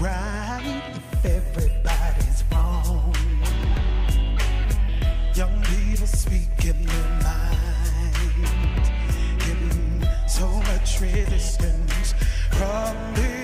right if everybody's wrong. Young people speaking their mind, so much resistance from the